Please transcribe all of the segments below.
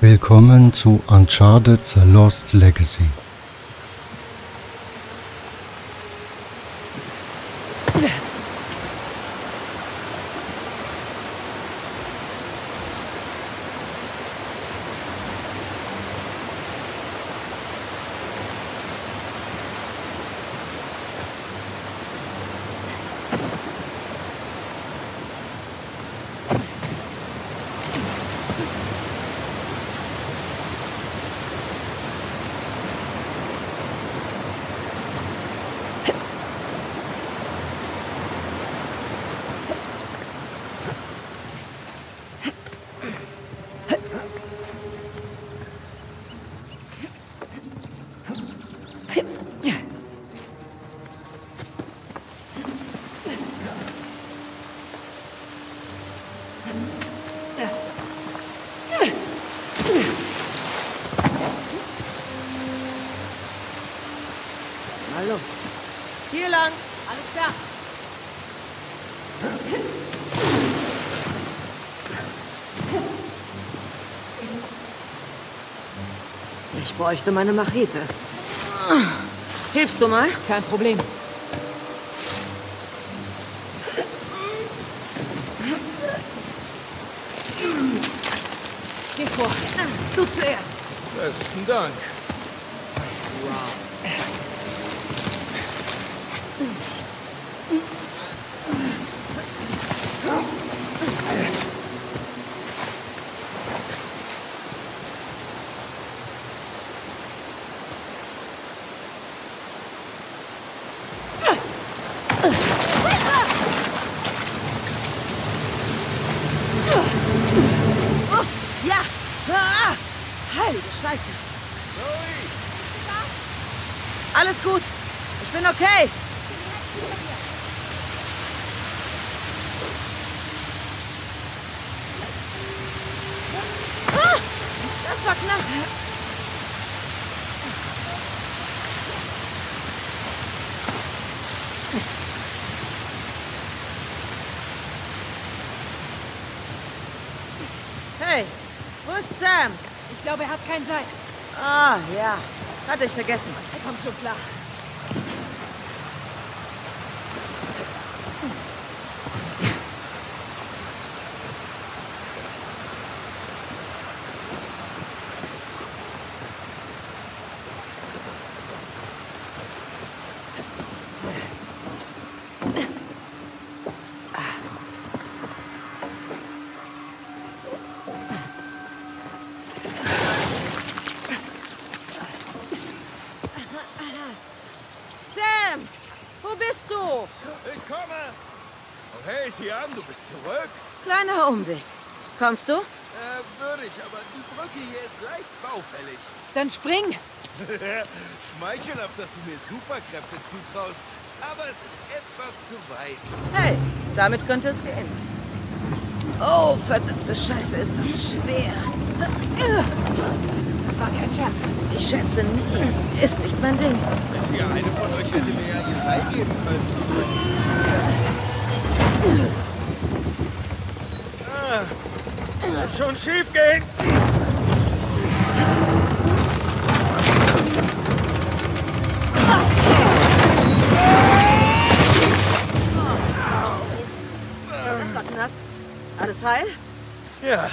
Willkommen zu Uncharted The Lost Legacy. Mal los. Hier lang. Alles klar. Ich bräuchte meine Machete. Hilfst du mal? Kein Problem. Geh vor. Du zuerst. Besten Dank. Ja! Ah! Scheiße. Alles gut. Ich bin okay. Ah! Das war knapp. Hey, wo ist Sam? Ich glaube, er hat kein Seil. Ah, ja. Hatte ich vergessen. Er kommt schon klar. Sam, wo bist du? Ich komme. Oh, hey, sieh an, du bist zurück. Kleiner Umweg. Kommst du? Äh, würde ich, aber die Brücke hier ist leicht baufällig. Dann spring. Schmeichelhaft, dass du mir Superkräfte zutraust, aber es ist etwas zu weit. Hey, damit könnte es gehen. Oh, verdammte Scheiße, ist das schwer. Das war kein Scherz. Ich schätze nie. Ist nicht mein Ding. Ja, eine von euch hätte mir ja ihr Teil geben können. Wird schon schief gehen. Das war knapp. Alles heil? Ja,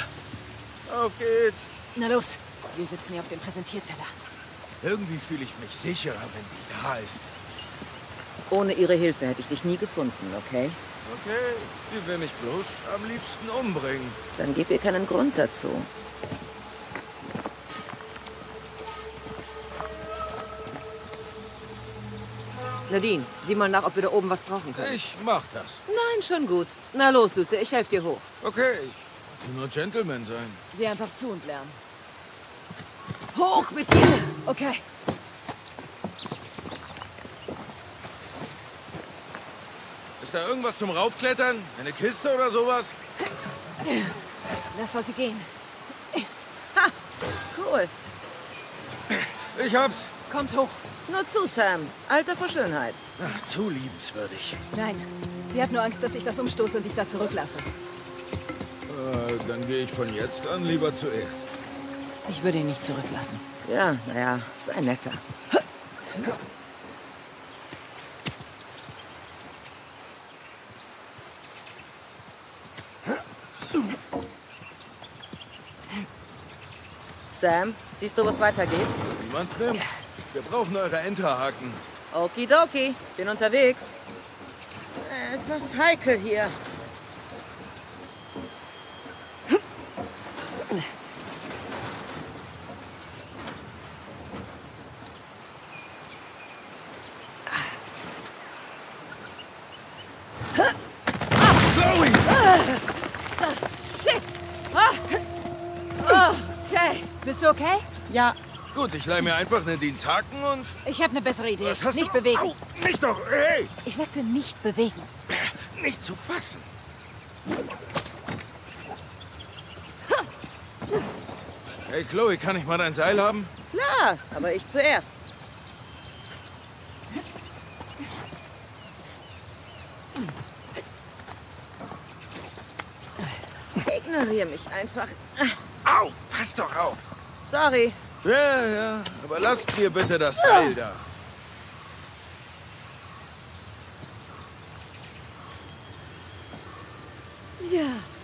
auf geht's. Na los. Wir sitzen hier auf dem Präsentierteller. Irgendwie fühle ich mich sicherer, wenn sie da ist. Ohne ihre Hilfe hätte ich dich nie gefunden, okay? Okay, sie will mich bloß am liebsten umbringen. Dann gib ihr keinen Grund dazu. Nadine, sieh mal nach, ob wir da oben was brauchen können. Ich mach das. Nein, schon gut. Na los, Süße, ich helfe dir hoch. Okay, ich will nur Gentleman sein. Sieh einfach zu und lern. Hoch mit dir! Okay. Da irgendwas zum Raufklettern? Eine Kiste oder sowas? Das sollte gehen. Ha! Cool. Ich hab's. Kommt hoch. Nur zu, Sam. Alter vor Schönheit. Ach, zu liebenswürdig. Nein. Sie hat nur Angst, dass ich das umstoße und dich da zurücklasse. Äh, dann gehe ich von jetzt an lieber zuerst. Ich würde ihn nicht zurücklassen. Ja, naja, sei netter. Sam, siehst du, wo es weitergeht? Niemand drin. Wir brauchen eure Enterhaken. Okidoki, bin unterwegs. Etwas heikel hier. Du okay? Ja, Gut, ich leih mir einfach einen Diensthaken und... Ich habe eine bessere Idee. Was hast nicht du? bewegen. Au, nicht doch! Hey! Ich sagte nicht bewegen. Nicht zu fassen! Hey Chloe, kann ich mal dein Seil haben? klar, aber ich zuerst. Ignoriere mich einfach. Au, pass doch auf! Sorry. Ja, ja, aber lasst mir bitte das Seil da. Ja.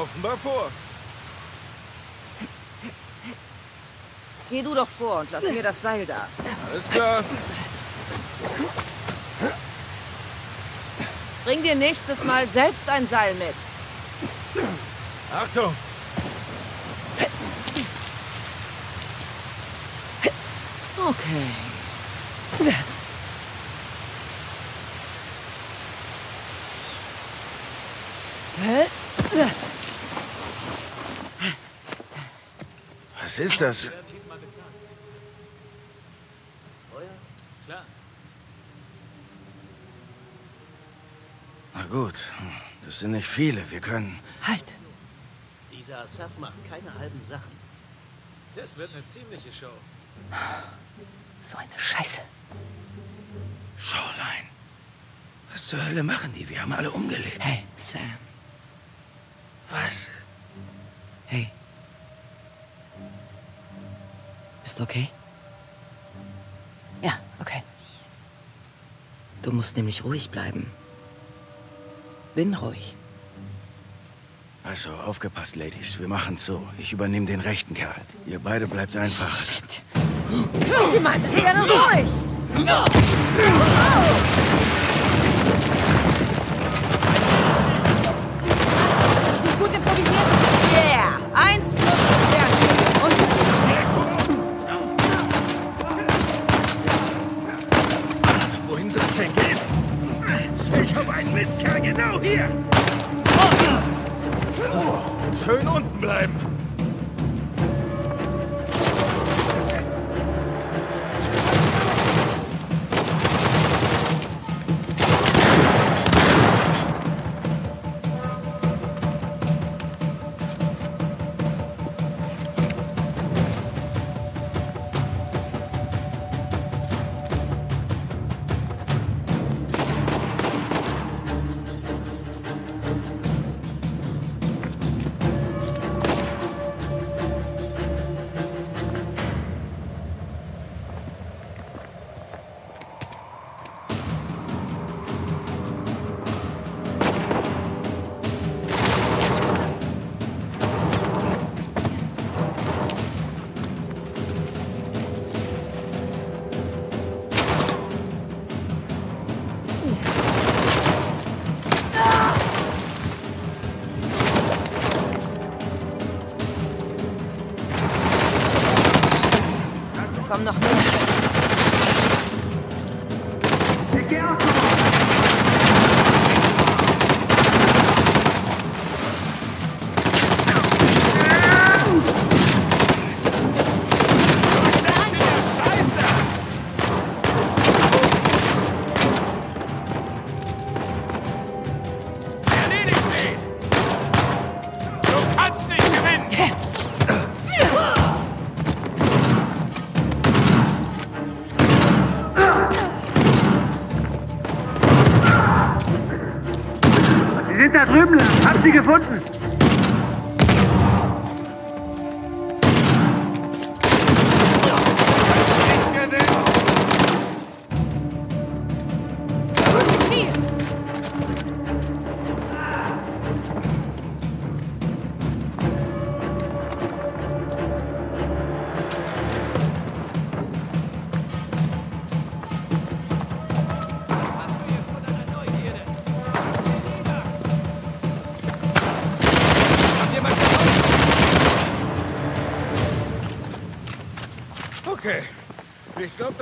Offenbar vor. Geh du doch vor und lass mir das Seil da. Alles klar. Bring dir nächstes Mal selbst ein Seil mit. Achtung! Okay. Was ist das? Na gut, das sind nicht viele. Wir können... Halt. Dieser Asaf macht keine halben Sachen. Das wird eine ziemliche Show. So eine Scheiße. Shoreline. Was zur Hölle machen die? Wir haben alle umgelegt. Hey, Sam. Was? Hey. Bist du okay? Ja, okay. Du musst nämlich ruhig bleiben. Bin ruhig. Also, aufgepasst, Ladies. Wir machen's so. Ich übernehme den rechten Kerl. Ihr beide bleibt einfach... Shit. Sie meinte, sie wäre ruhig.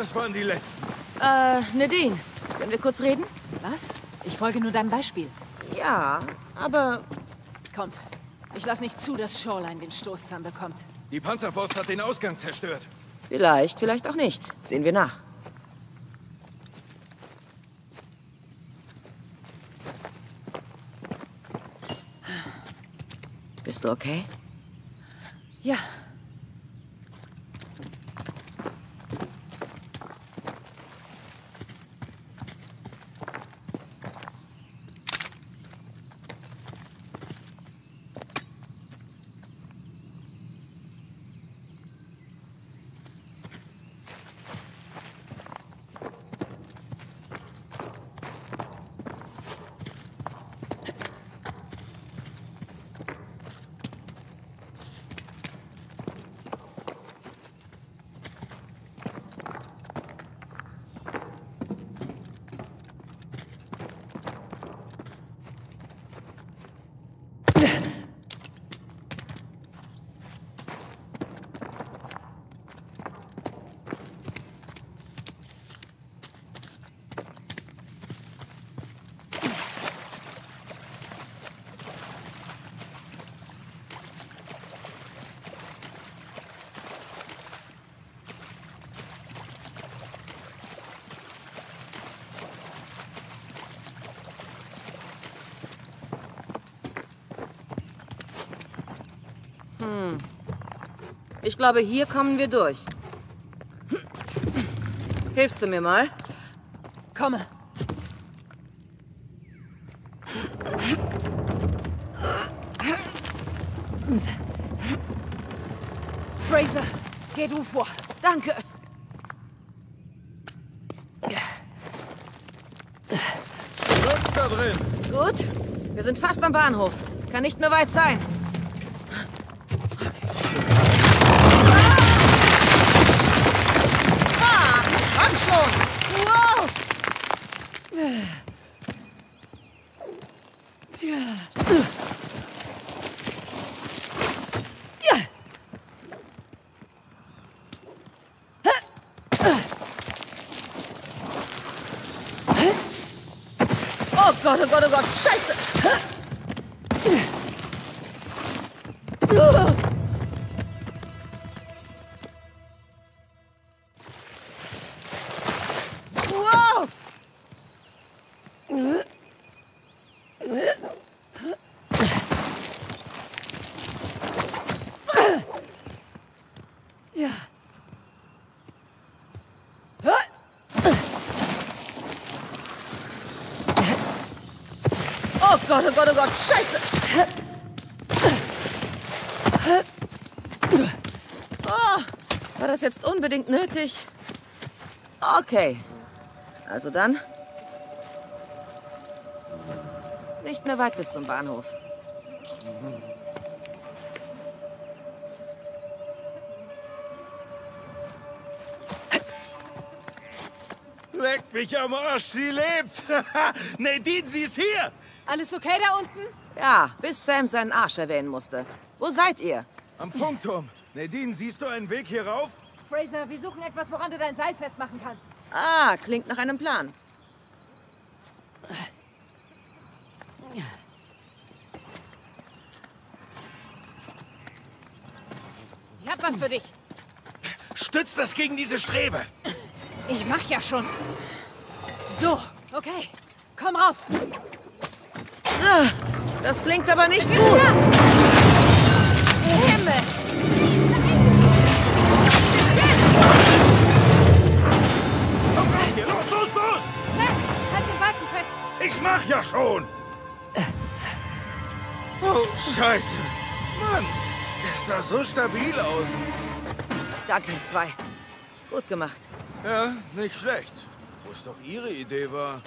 Das waren die letzten. Äh, Nadine, können wir kurz reden? Was? Ich folge nur deinem Beispiel. Ja, aber Kommt. Ich lasse nicht zu, dass Shoreline den Stoßzahn bekommt. Die Panzerfaust hat den Ausgang zerstört. vielleicht, vielleicht auch nicht. Sehen wir nach. Bist du okay? Ja. Ich glaube, hier kommen wir durch. Hilfst du mir mal? Komme. Fraser, geh du vor. Danke. Was da drin? Gut. Wir sind fast am Bahnhof. Kann nicht mehr weit sein. Oh Gott, oh Gott, oh Gott, scheiße! Gott, oh Gott, oh Gott, scheiße! Oh, war das jetzt unbedingt nötig? Okay. Also dann. Nicht mehr weit bis zum Bahnhof. Leck mich am Arsch, sie lebt! Nadine, sie ist hier! Alles okay da unten? Ja, bis Sam seinen Arsch erwähnen musste. Wo seid ihr? Am Funkturm. Nadine, siehst du einen Weg hier rauf? Fraser, wir suchen etwas, woran du dein Seil festmachen kannst. Ah, klingt nach einem Plan. Ich hab was für dich. Stütz das gegen diese Strebe! Ich mach ja schon. So, okay. Komm rauf. Ah, Das klingt aber nicht gut. Himmel! Hier, los, los, los! Halt den Balken fest. Ich mach ja schon! Oh, scheiße. Mann, der sah so stabil aus. Danke, zwei. Gut gemacht. Ja, nicht schlecht. Wo es doch Ihre Idee war.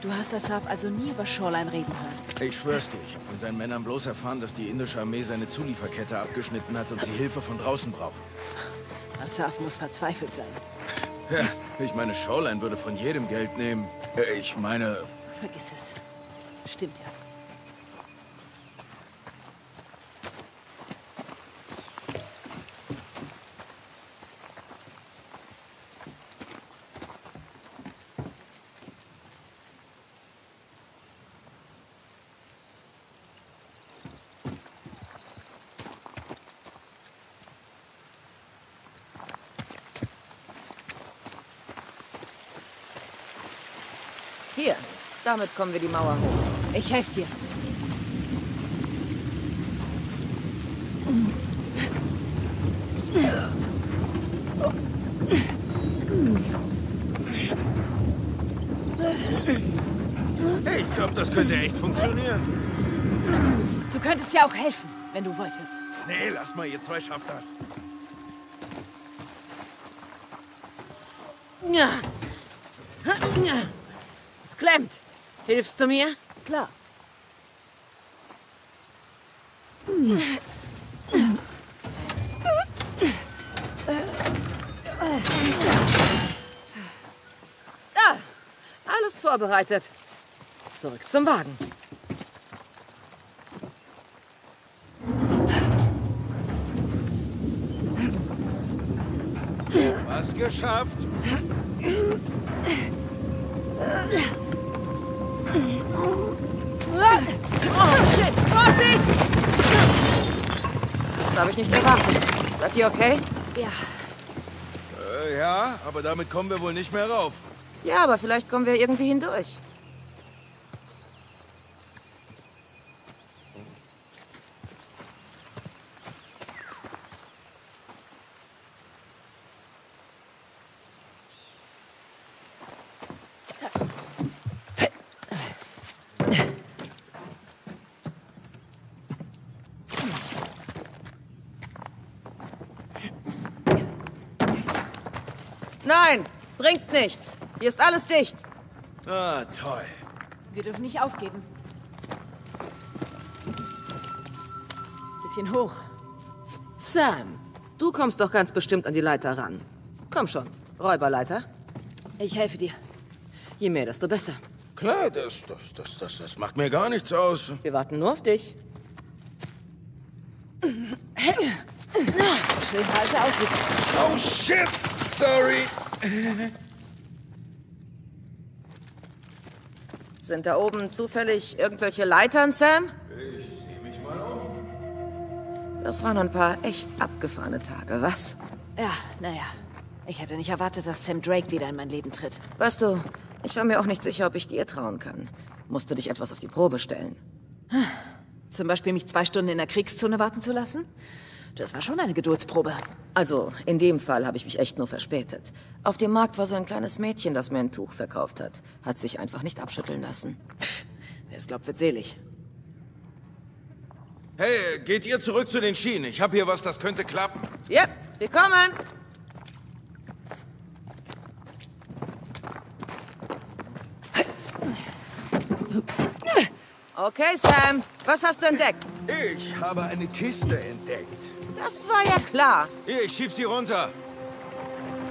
Du hast Asaf also nie über Shoreline reden hören. Ich schwör's dir, ich hab von seinen Männern bloß erfahren, dass die indische Armee seine Zulieferkette abgeschnitten hat und sie Hilfe von draußen brauchen. Asaf muss verzweifelt sein. Ja, ich meine, Shoreline würde von jedem Geld nehmen. Äh, Ich meine, Vergiss es. Stimmt ja. Hier, damit kommen wir die Mauer hoch. Ich helfe dir. ich glaube, das könnte echt funktionieren. Du könntest ja auch helfen, wenn du wolltest. Nee, lass mal, ihr zwei schafft das. Ja. Es klemmt. Hilfst du mir? Klar. Ja, alles vorbereitet. Zurück zum Wagen. Was geschafft? Oh, shit! Vorsicht! Das habe ich nicht erwartet. Seid ihr okay? Ja. Äh, ja, aber damit kommen wir wohl nicht mehr rauf. Ja, aber vielleicht kommen wir irgendwie hindurch. Nein, bringt nichts. Hier ist alles dicht. Ah, toll. Wir dürfen nicht aufgeben. Bisschen hoch. Sam, du kommst doch ganz bestimmt an die Leiter ran. Komm schon, Räuberleiter. Ich helfe dir. Je mehr, desto besser. Klar, das, das, das, das, das macht mir gar nichts aus. Wir warten nur auf dich. Schöner als er aussieht. Oh, shit! Sorry. Sind da oben zufällig irgendwelche Leitern, Sam? Das waren ein paar echt abgefahrene Tage, was? Ja, naja. Ich hätte nicht erwartet, dass Sam Drake wieder in mein Leben tritt. Weißt du, ich war mir auch nicht sicher, ob ich dir trauen kann. Musste dich etwas auf die Probe stellen. Zum Beispiel mich zwei Stunden in der Kriegszone warten zu lassen? Das war schon eine Geduldsprobe. Also, in dem Fall habe ich mich echt nur verspätet. Auf dem Markt war so ein kleines Mädchen, das mir ein Tuch verkauft hat. Hat sich einfach nicht abschütteln lassen. Wer es glaubt, wird selig. Hey, geht ihr zurück zu den Schienen? Ich habe hier was, das könnte klappen. Ja, wir kommen! Okay, Sam, was hast du entdeckt? Ich habe eine Kiste entdeckt. Das war ja klar. Hier, ich schieb sie runter.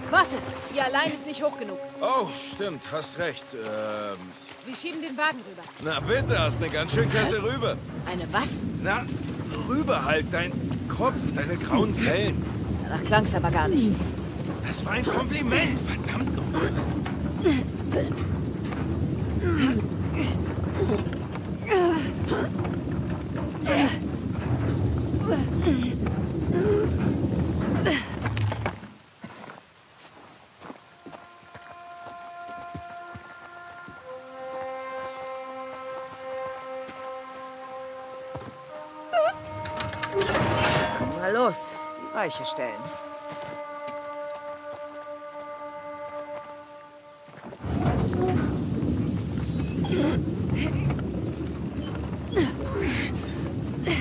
Warte, ihr allein ist nicht hoch genug. Oh, stimmt, hast recht. Ähm, Wir schieben den Wagen rüber. na bitte, hast eine ganz schön klasse Rübe. Eine was? Na, rüber halt, dein Kopf, deine grauen Zellen. Danach klang's aber gar nicht. Das war ein Kompliment, verdammt nochmal. Weiche stellen.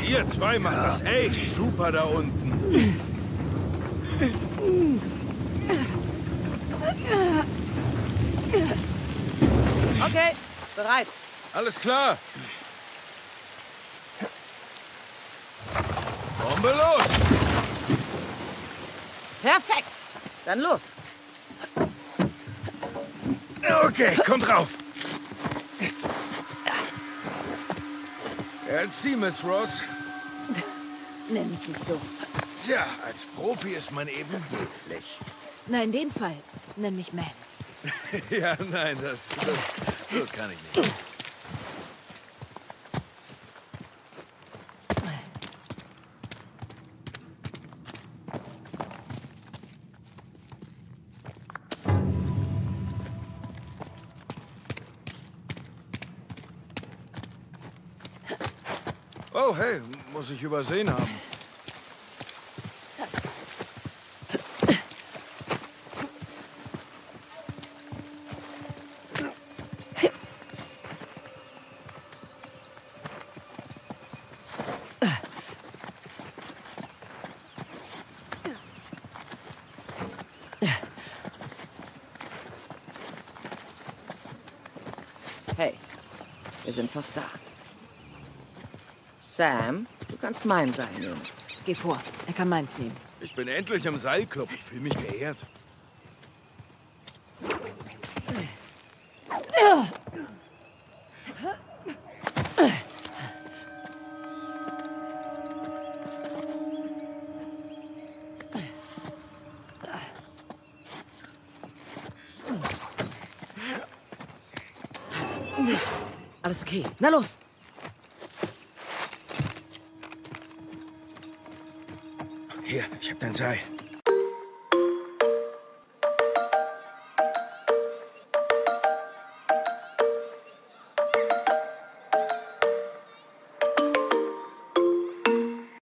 Ihr zwei macht das echt super da unten. Okay, bereit. Alles klar. Bombe los! Perfekt. Dann los. Okay, kommt rauf. Erzähl, Miss Ross. Nenn mich nicht so. Tja, als Profi ist man eben höflich. Na, in dem Fall, nenn mich Man. Ja, nein, das, das, das kann ich nicht. Oh, hey, muss ich übersehen haben. Hey, wir sind fast da. Sam, du kannst mein Seil nehmen. Geh vor, er kann meins nehmen. Ich bin endlich im Seilclub. Ich fühle mich geehrt. Alles okay. Na los. Hier,